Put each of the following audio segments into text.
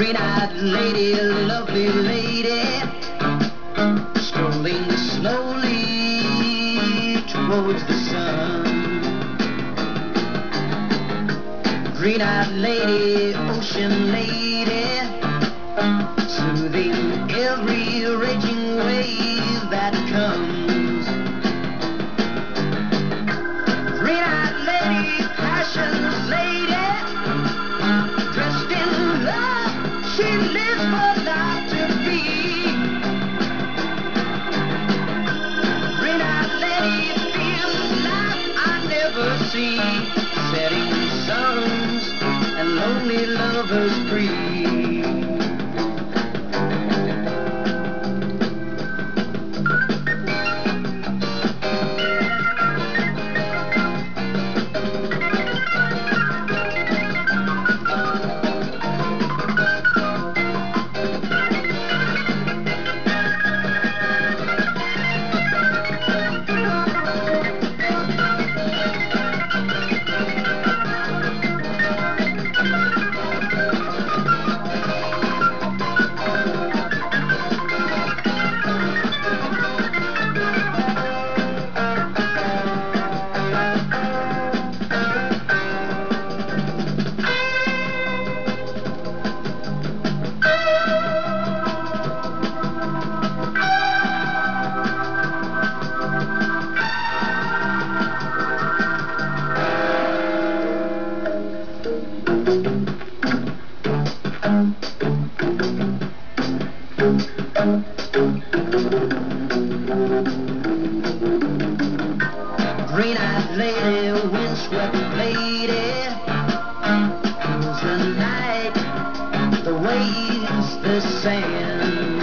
Green-eyed lady, lovely lady, the sun. Green-eyed lady, ocean lady, lovers free. Green-eyed lady, windswept lady, who's the night, the waves, the sand.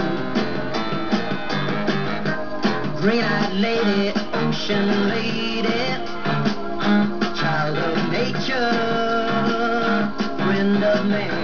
Green-eyed lady, ocean lady, child of nature, friend of man.